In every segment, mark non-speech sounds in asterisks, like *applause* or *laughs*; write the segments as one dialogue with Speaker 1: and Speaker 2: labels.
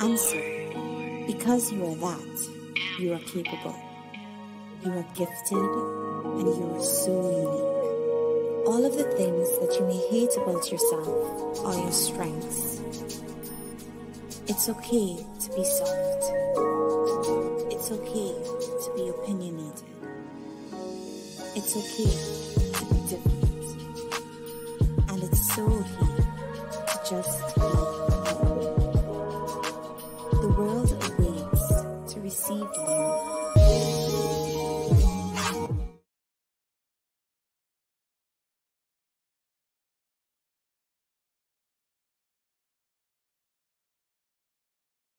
Speaker 1: Answer. Because you are that, you are capable. You are gifted and you are so unique. All of the things that you may hate about yourself are your strengths. It's okay to be soft. It's okay to be opinionated. It's okay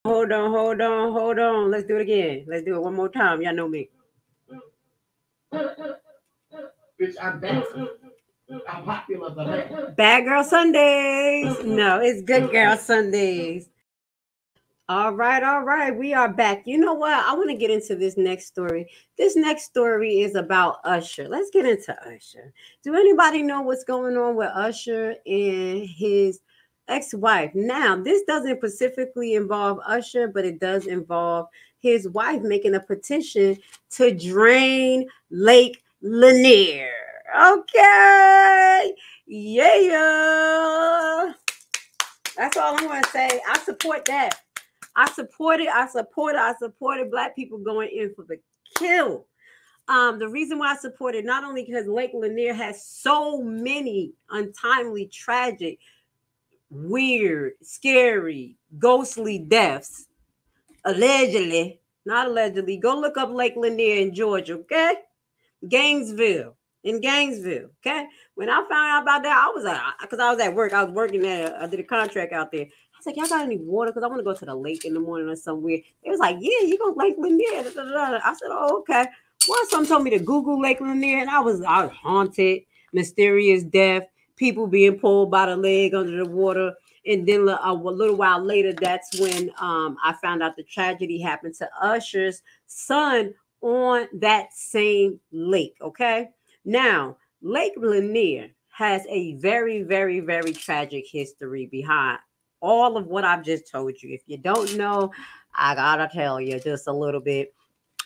Speaker 2: Hold on, hold on, hold on. Let's do it again. Let's do it one more time. Y'all know me.
Speaker 3: Bitch, I'm back. I'm popular, but
Speaker 2: Bad Girl Sundays. No, it's Good Girl Sundays. All right, all right. We are back. You know what? I want to get into this next story. This next story is about Usher. Let's get into Usher. Do anybody know what's going on with Usher and his ex-wife? Now, this doesn't specifically involve Usher, but it does involve his wife making a petition to drain Lake Lanier. Okay. Yeah. That's all I'm going to say. I support that. I support it. I support it. I supported black people going in for the kill. Um, the reason why I support it, not only because Lake Lanier has so many untimely, tragic, weird, scary, ghostly deaths, allegedly, not allegedly. Go look up Lake Lanier in Georgia, okay? Gainesville, in Gainesville, okay? When I found out about that, I was like, because I was at work, I was working there, I did a contract out there. I was like, y'all got any water? Because I want to go to the lake in the morning or somewhere. It was like, yeah, you go Lake Lanier. I said, oh, okay. Well, someone told me to Google Lake Lanier, and I was, I was haunted, mysterious death, people being pulled by the leg under the water. And then a, little while later, that's when um, I found out the tragedy happened to Usher's son on that same lake. Okay. Now, Lake Lanier has a very, very, very tragic history behind all of what I've just told you. If you don't know, I gotta tell you just a little bit.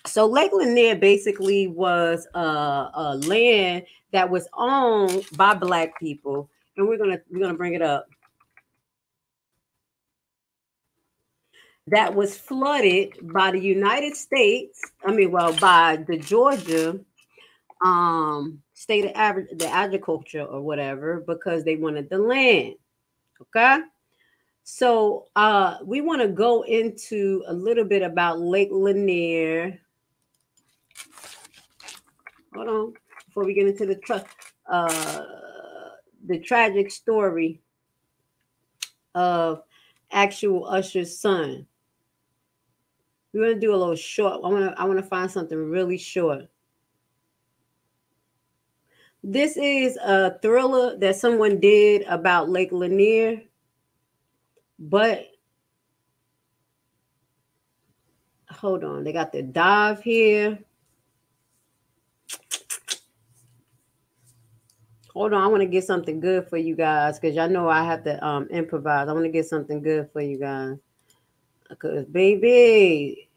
Speaker 2: So Lake Lanier basically was a, a land that was owned by black people, and we're gonna we're gonna bring it up. That was flooded by the United States. I mean, well, by the Georgia um state of the agriculture or whatever because they wanted the land. Okay. So uh we want to go into a little bit about Lake Lanier. Hold on before we get into the tra- uh the tragic story of actual Usher's son. We're gonna do a little short. I want to I want to find something really short. This is a thriller that someone did about Lake Lanier, but hold on, they got the dive here. Hold on, I want to get something good for you guys because y'all know I have to um improvise. I want to get something good for you guys. Because baby,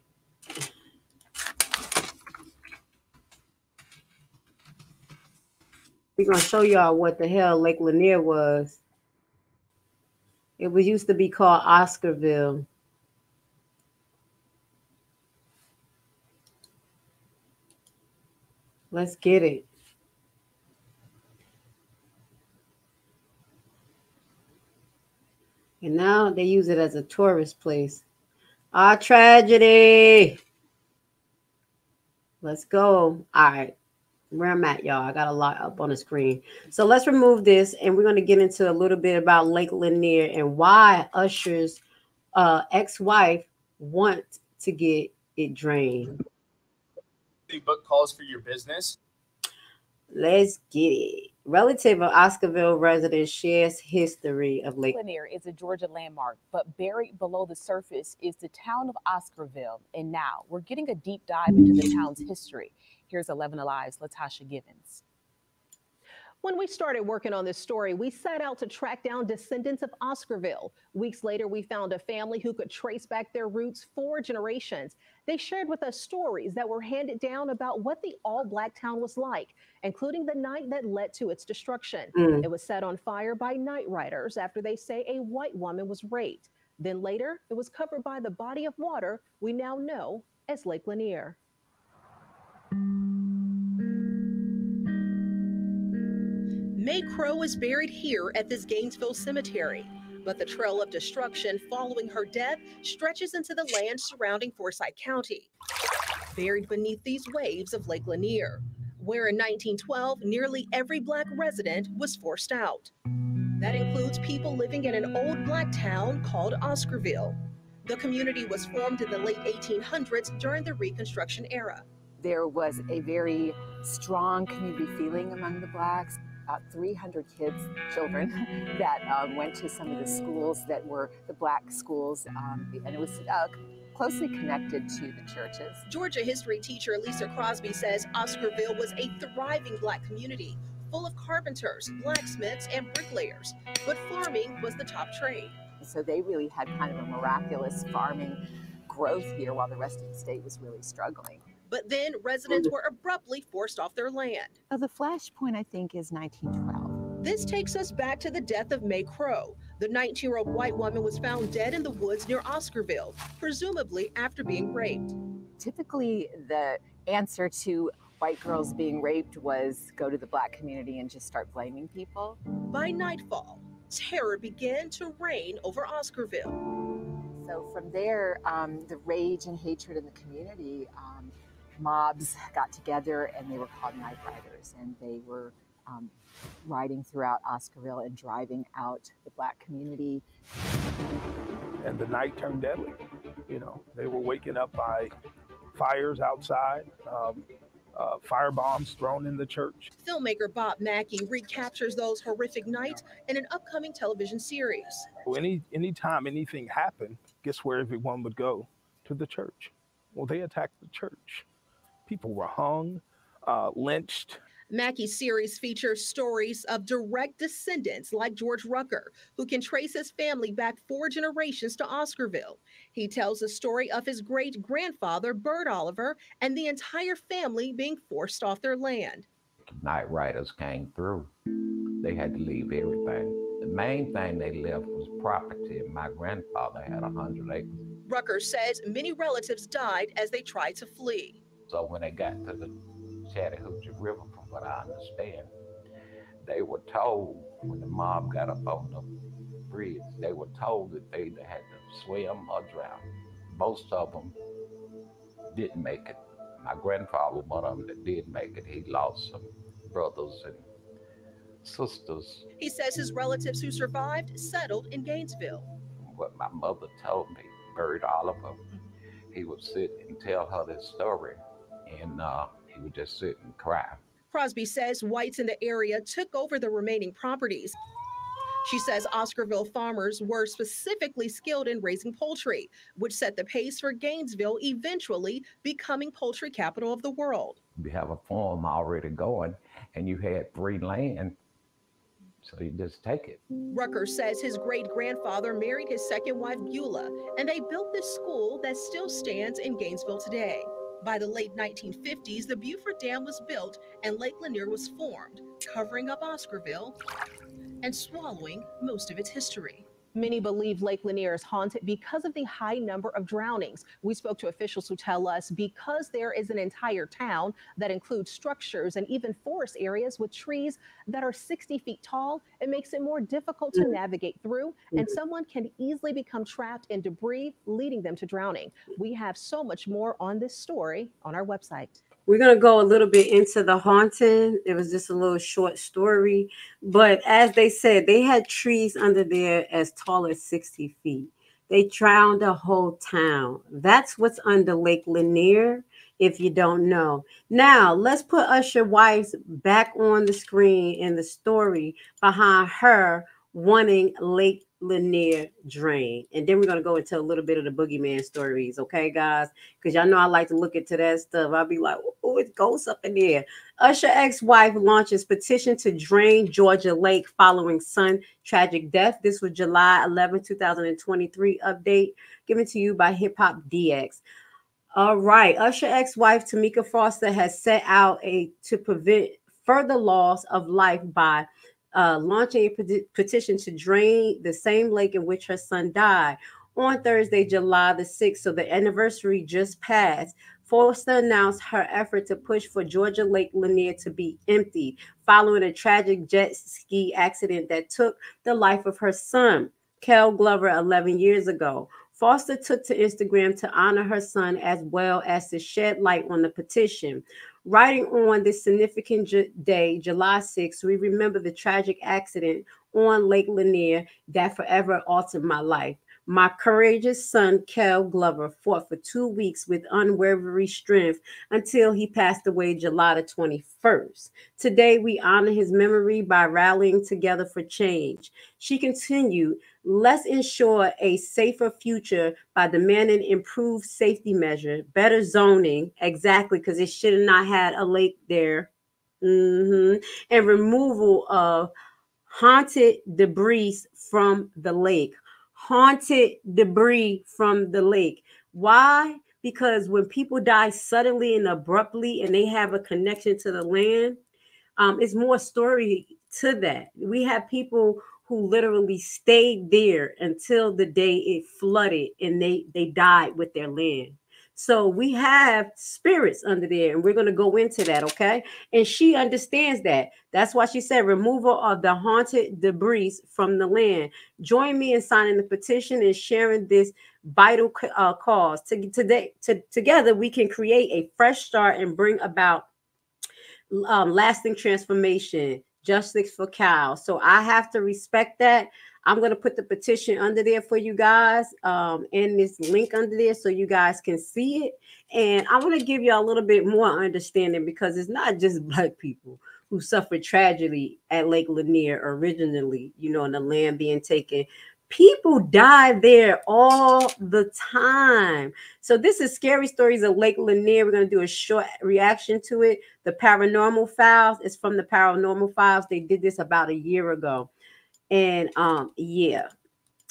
Speaker 2: we're gonna show y'all what the hell Lake Lanier was. It was used to be called Oscarville. Let's get it. They use it as a tourist place. Our tragedy. Let's go. All right. Where I'm at, y'all. I got a lot up on the screen. So let's remove this and we're going to get into a little bit about Lake Lanier and why Usher's uh, ex wife wants to get it drained.
Speaker 4: The book calls for your business.
Speaker 2: Let's get it. Relative of Oscarville resident shares history of Lake.
Speaker 5: Lanier is a Georgia landmark, but buried below the surface is the town of Oscarville. And now we're getting a deep dive into the town's history. Here's 11 Alive's Latasha Givens.
Speaker 6: When we started working on this story, we set out to track down descendants of Oscarville. Weeks later, we found a family who could trace back their roots four generations. They shared with us stories that were handed down about what the all black town was like, including the night that led to its destruction.
Speaker 2: Mm.
Speaker 6: It was set on fire by night riders after they say a white woman was raped. Then later, it was covered by the body of water we now know as Lake Lanier. Mae Crow was buried here at this Gainesville cemetery, but the trail of destruction following her death stretches into the land surrounding Forsyth County, buried beneath these waves of Lake Lanier, where in 1912 nearly every black resident was forced out. That includes people living in an old black town called Oscarville. The community was formed in the late 1800s during the Reconstruction era.
Speaker 5: There was a very strong community feeling among the blacks. About 300 kids, children, that um, went to some of the schools that were the black schools, um, and it was uh, closely connected to the churches.
Speaker 6: Georgia history teacher Lisa Crosby says Oscarville was a thriving black community full of carpenters, blacksmiths, and bricklayers, but farming was the top trade.
Speaker 5: So they really had kind of a miraculous farming growth here while the rest of the state was really struggling.
Speaker 6: But then residents were abruptly forced off their land.
Speaker 5: Uh, the flashpoint, I think, is 1912.
Speaker 6: This takes us back to the death of Mae Crow. The 19 year old white woman was found dead in the woods near Oscarville, presumably after being raped.
Speaker 5: Typically, the answer to white girls being raped was go to the black community and just start blaming people.
Speaker 6: By nightfall, terror began to reign over Oscarville.
Speaker 5: So from there, um, the rage and hatred in the community, um, mobs got together and they were called night riders, and they were um, riding throughout Oscarville and driving out the black community.
Speaker 7: And the night turned deadly. You know, they were waking up by fires outside, um, uh, fire bombs thrown in the church.
Speaker 6: Filmmaker Bob Mackey recaptures those horrific nights in an upcoming television series.
Speaker 7: Any anytime anything happened, guess where everyone would go? To the church. Well, they attacked the church. People were hung, uh, lynched.
Speaker 6: Mackey's series features stories of direct descendants like George Rucker, who can trace his family back four generations to Oscarville. He tells the story of his great grandfather, Bert Oliver, and the entire family being forced off their land.
Speaker 8: Night riders came through. They had to leave everything. The main thing they left was property. My grandfather had a hundred acres.
Speaker 6: Rucker says many relatives died as they tried to flee.
Speaker 8: So when they got to the Chattahoochee River, from what I understand, they were told when the mob got up on the bridge, they were told that they either had to swim or drown. Most of them didn't make it. My grandfather, one of them that did make it, he lost some brothers and sisters.
Speaker 6: He says his relatives who survived settled in Gainesville.
Speaker 8: What my mother told me, buried all of them. Mm-hmm. he would sit and tell her this story, and uh, he would just sit and cry.
Speaker 6: Crosby says whites in the area took over the remaining properties. She says Oscarville farmers were specifically skilled in raising poultry, which set the pace for Gainesville eventually becoming poultry capital of the world.
Speaker 8: You have a farm already going, and you had free land, so you just take it.
Speaker 6: Rucker says his great grandfather married his second wife, Beulah, and they built this school that still stands in Gainesville today. By the late 1950s, the Buford Dam was built and Lake Lanier was formed, covering up Oscarville and swallowing most of its history. Many believe Lake Lanier is haunted because of the high number of drownings. We spoke to officials who tell us because there is an entire town that includes structures and even forest areas with trees that are 60 feet tall, it makes it more difficult to mm-hmm. navigate through, and mm-hmm. someone can easily become trapped in debris, leading them to drowning. We have so much more on this story on our website.
Speaker 2: We're gonna go a little bit into the haunting. It was just a little short story, but as they said, they had trees under there as tall as 60 feet. They drowned a whole town. That's what's under Lake Lanier, if you don't know. Now, let's put Usher Weiss back on the screen in the story behind her wanting Lake Lanier drain. And then we're going to go into a little bit of the boogeyman stories, okay, guys? Because y'all know I like to look into that stuff. I'll be like, oh, it goes up in there. Usher ex wife launches petition to drain Georgia Lake following son tragic death. This was July 11, 2023 update given to you by Hip Hop DX. All right, Usher ex-wife Tameka Foster has set out a to prevent further loss of life by uh, launching a peti- petition to drain the same lake in which her son died on Thursday, July the 6th. So the anniversary just passed. Foster announced her effort to push for Georgia Lake Lanier to be emptied following a tragic jet ski accident that took the life of her son, Kel Glover, 11 years ago. Foster took to Instagram to honor her son as well as to shed light on the petition. Writing on this significant ju- day, July 6th, we remember the tragic accident on Lake Lanier that forever altered my life. My courageous son, Kel Glover, fought for two weeks with unwavering strength until he passed away July the 21st. Today, we honor his memory by rallying together for change. She continued, Let's ensure a safer future by demanding improved safety measures, better zoning, exactly, because it should have not had a lake there, Mhm. and removal of haunted debris from the lake. Haunted debris from the lake. Why? Because when people die suddenly and abruptly and they have a connection to the land, um, it's more story to that. We have people who literally stayed there until the day it flooded and they they died with their land. So we have spirits under there, and we're going to go into that, okay? And she understands that. That's why she said removal of the haunted debris from the land. Join me in signing the petition and sharing this vital uh, cause. To, today, to, together, we can create a fresh start and bring about um, lasting transformation, justice for cows. So I have to respect that. I'm going to put the petition under there for you guys um, and this link under there so you guys can see it. And I want to give you a little bit more understanding because it's not just *laughs* black people who suffered tragedy at Lake Lanier originally, you know, and the land being taken. People die there all the time. So this is scary stories of Lake Lanier. We're going to do a short reaction to it. The paranormal files is from the paranormal files. They did this about a year ago. And um, yeah,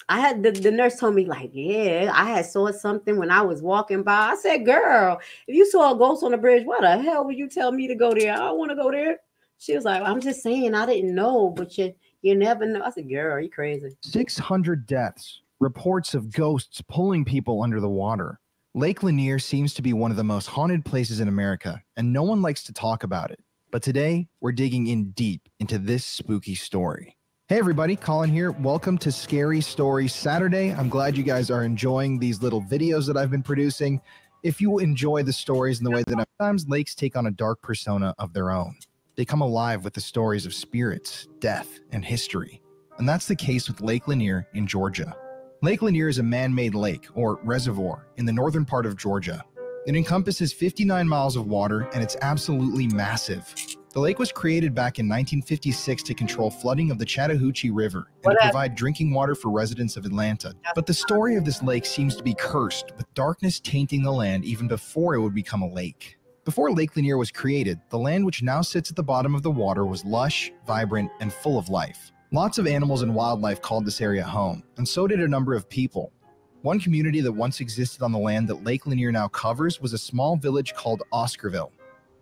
Speaker 2: I had the, the nurse told me, like, yeah, I had saw something when I was walking by. I said, girl, if you saw a ghost on the bridge, what the hell would you tell me to go there? I don't want to go there. She was like, I'm just saying, I didn't know, but you you never know. I said, girl, you crazy.
Speaker 9: 600 deaths, reports of ghosts pulling people under the water. Lake Lanier seems to be one of the most haunted places in America, and no one likes to talk about it. But today, we're digging in deep into this spooky story. Hey, everybody, Colin here. Welcome to Scary Stories Saturday. I'm glad you guys are enjoying these little videos that I've been producing. If you enjoy the stories and the way that sometimes lakes take on a dark persona of their own, they come alive with the stories of spirits, death, and history. And that's the case with Lake Lanier in Georgia. Lake Lanier is a man made lake, or reservoir, in the northern part of Georgia. It encompasses 59 miles of water and it's absolutely massive. The lake was created back in 1956 to control flooding of the Chattahoochee River and to
Speaker 2: up?
Speaker 9: provide drinking water for residents of Atlanta. But the story of this lake seems to be cursed, with darkness tainting the land even before it would become a lake. Before Lake Lanier was created, the land which now sits at the bottom of the water was lush, vibrant, and full of life. Lots of animals and wildlife called this area home, and so did a number of people. One community that once existed on the land that Lake Lanier now covers was a small village called Oscarville.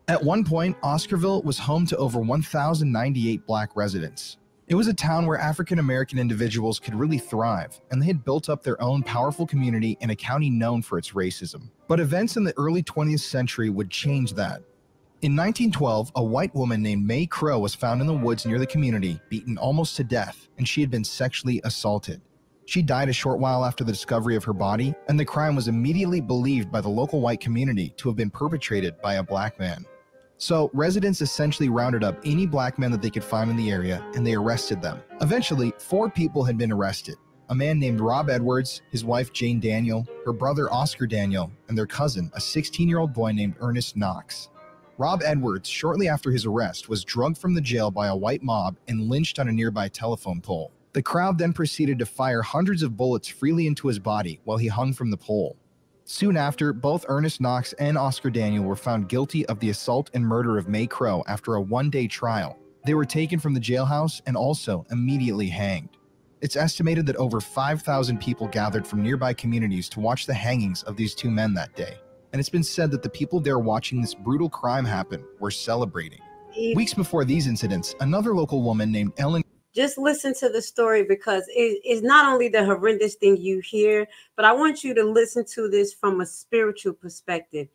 Speaker 9: At one point, Oscarville was home to over 1,098 black residents. It was a town where African American individuals could really thrive, and they had built up their own powerful community in a county known for its racism. But events in the early 20th century would change that. In 1912, a white woman named Mae Crow was found in the woods near the community, beaten almost to death, and she had been sexually assaulted. She died a short while after the discovery of her body, and the crime was immediately believed by the local white community to have been perpetrated by a black man. So, residents essentially rounded up any black men that they could find in the area and they arrested them. Eventually, four people had been arrested a man named Rob Edwards, his wife Jane Daniel, her brother Oscar Daniel, and their cousin, a 16 year old boy named Ernest Knox. Rob Edwards, shortly after his arrest, was drugged from the jail by a white mob and lynched on a nearby telephone pole. The crowd then proceeded to fire hundreds of bullets freely into his body while he hung from the pole. Soon after, both Ernest Knox and Oscar Daniel were found guilty of the assault and murder of Mae Crow after a one day trial. They were taken from the jailhouse and also immediately hanged. It's estimated that over 5,000 people gathered from nearby communities to watch the hangings of these two men that day. And it's been said that the people there watching this brutal crime happen were celebrating. Weeks before these incidents, another local woman named Ellen
Speaker 2: just listen to the story because it is not only the horrendous thing you hear, but I want you to listen to this from a spiritual perspective.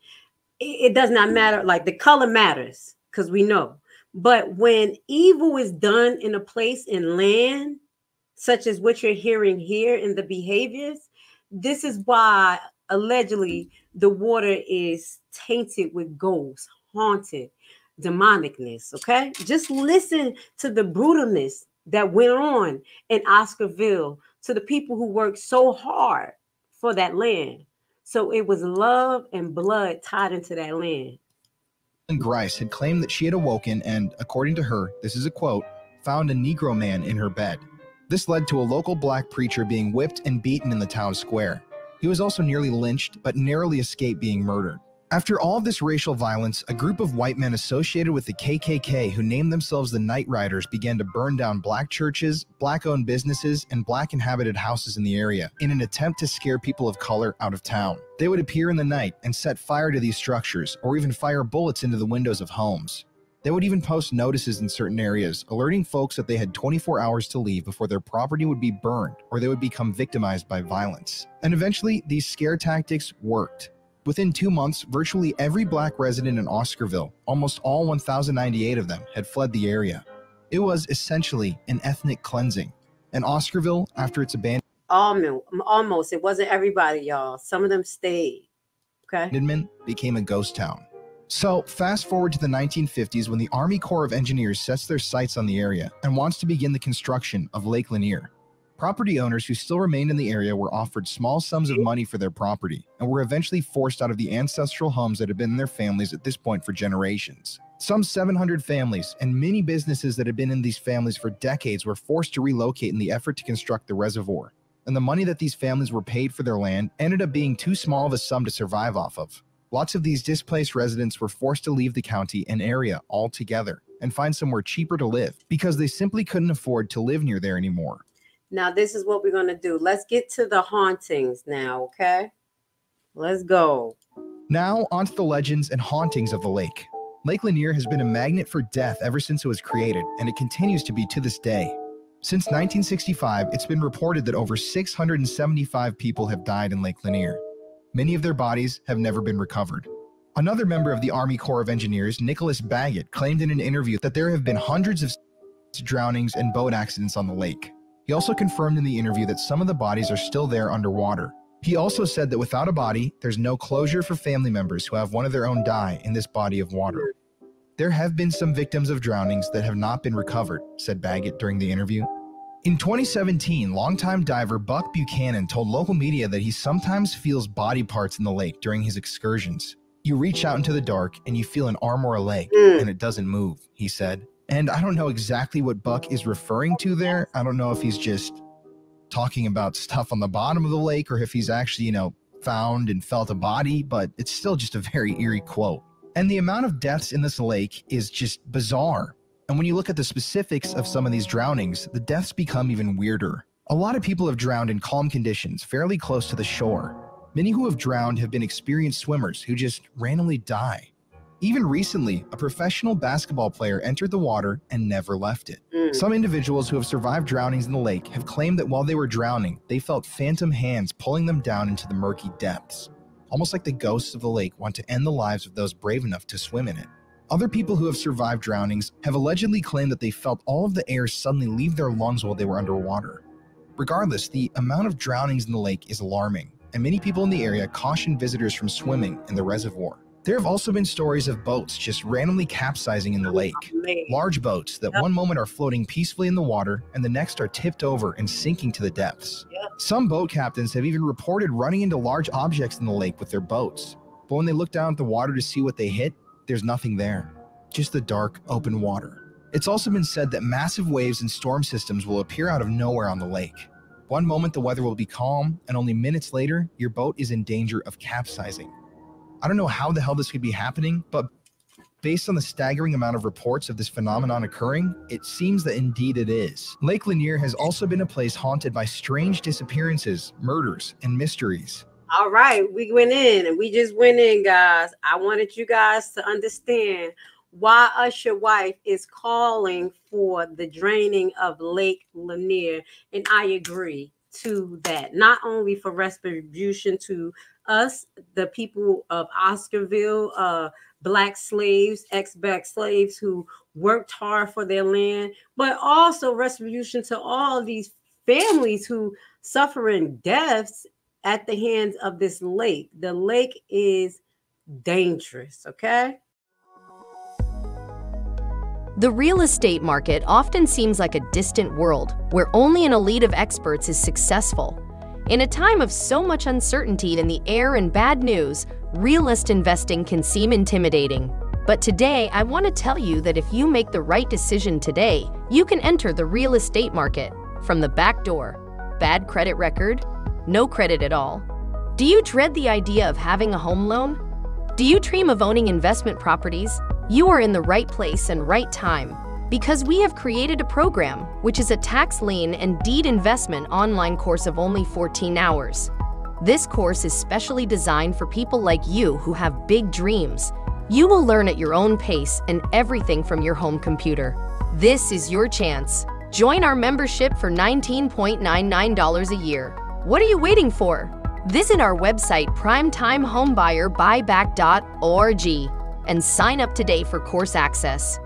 Speaker 2: It, it does not matter, like the color matters because we know. But when evil is done in a place in land, such as what you're hearing here in the behaviors, this is why allegedly the water is tainted with ghosts, haunted, demonicness. Okay, just listen to the brutalness that went on in Oscarville to the people who worked so hard for that land. So it was love and blood tied into that land.
Speaker 9: And Grice had claimed that she had awoken and, according to her, this is a quote, found a Negro man in her bed. This led to a local black preacher being whipped and beaten in the town square. He was also nearly lynched, but narrowly escaped being murdered. After all this racial violence, a group of white men associated with the KKK who named themselves the Night Riders began to burn down black churches, black owned businesses, and black inhabited houses in the area in an attempt to scare people of color out of town. They would appear in the night and set fire to these structures or even fire bullets into the windows of homes. They would even post notices in certain areas, alerting folks that they had 24 hours to leave before their property would be burned or they would become victimized by violence. And eventually, these scare tactics worked. Within two months, virtually every black resident in Oscarville, almost all 1,098 of them, had fled the area. It was essentially an ethnic cleansing. And Oscarville, after its abandonment,
Speaker 2: almost, almost, it wasn't everybody, y'all. Some of them stayed. Okay.
Speaker 9: became a ghost town. So, fast forward to the 1950s when the Army Corps of Engineers sets their sights on the area and wants to begin the construction of Lake Lanier. Property owners who still remained in the area were offered small sums of money for their property and were eventually forced out of the ancestral homes that had been in their families at this point for generations. Some 700 families and many businesses that had been in these families for decades were forced to relocate in the effort to construct the reservoir. And the money that these families were paid for their land ended up being too small of a sum to survive off of. Lots of these displaced residents were forced to leave the county and area altogether and find somewhere cheaper to live because they simply couldn't afford to live near there anymore.
Speaker 2: Now, this is what we're going to do. Let's get to the hauntings now, okay? Let's go.
Speaker 9: Now, on to the legends and hauntings of the lake. Lake Lanier has been a magnet for death ever since it was created, and it continues to be to this day. Since 1965, it's been reported that over 675 people have died in Lake Lanier. Many of their bodies have never been recovered. Another member of the Army Corps of Engineers, Nicholas Baggett, claimed in an interview that there have been hundreds of drownings and boat accidents on the lake. He also confirmed in the interview that some of the bodies are still there underwater. He also said that without a body, there's no closure for family members who have one of their own die in this body of water. There have been some victims of drownings that have not been recovered, said Baggett during the interview. In 2017, longtime diver Buck Buchanan told local media that he sometimes feels body parts in the lake during his excursions. You reach out into the dark and you feel an arm or a leg, hmm. and it doesn't move, he said. And I don't know exactly what Buck is referring to there. I don't know if he's just talking about stuff on the bottom of the lake or if he's actually, you know, found and felt a body, but it's still just a very eerie quote. And the amount of deaths in this lake is just bizarre. And when you look at the specifics of some of these drownings, the deaths become even weirder. A lot of people have drowned in calm conditions fairly close to the shore. Many who have drowned have been experienced swimmers who just randomly die. Even recently, a professional basketball player entered the water and never left it. Mm. Some individuals who have survived drownings in the lake have claimed that while they were drowning, they felt phantom hands pulling them down into the murky depths, almost like the ghosts of the lake want to end the lives of those brave enough to swim in it. Other people who have survived drownings have allegedly claimed that they felt all of the air suddenly leave their lungs while they were underwater. Regardless, the amount of drownings in the lake is alarming, and many people in the area caution visitors from swimming in the reservoir. There have also been stories of boats just randomly capsizing in the lake. Large boats that one moment are floating peacefully in the water and the next are tipped over and sinking to the depths. Some boat captains have even reported running into large objects in the lake with their boats. But when they look down at the water to see what they hit, there's nothing there, just the dark, open water. It's also been said that massive waves and storm systems will appear out of nowhere on the lake. One moment the weather will be calm, and only minutes later, your boat is in danger of capsizing. I don't know how the hell this could be happening, but based on the staggering amount of reports of this phenomenon occurring, it seems that indeed it is. Lake Lanier has also been a place haunted by strange disappearances, murders, and mysteries.
Speaker 2: All right, we went in and we just went in, guys. I wanted you guys to understand why Usher wife is calling for the draining of Lake Lanier. And I agree to that, not only for retribution to us, the people of Oscarville, uh, black slaves, ex-black slaves who worked hard for their land, but also retribution to all these families who suffering deaths at the hands of this lake. The lake is dangerous, okay?
Speaker 10: The real estate market often seems like a distant world where only an elite of experts is successful. In a time of so much uncertainty in the air and bad news, realist investing can seem intimidating. But today, I want to tell you that if you make the right decision today, you can enter the real estate market from the back door. Bad credit record? No credit at all. Do you dread the idea of having a home loan? Do you dream of owning investment properties? You are in the right place and right time because we have created a program which is a tax lien and deed investment online course of only 14 hours. This course is specially designed for people like you who have big dreams. You will learn at your own pace and everything from your home computer. This is your chance. Join our membership for $19.99 a year. What are you waiting for? Visit our website primetimehomebuyerBuyback.org and sign up today for course access.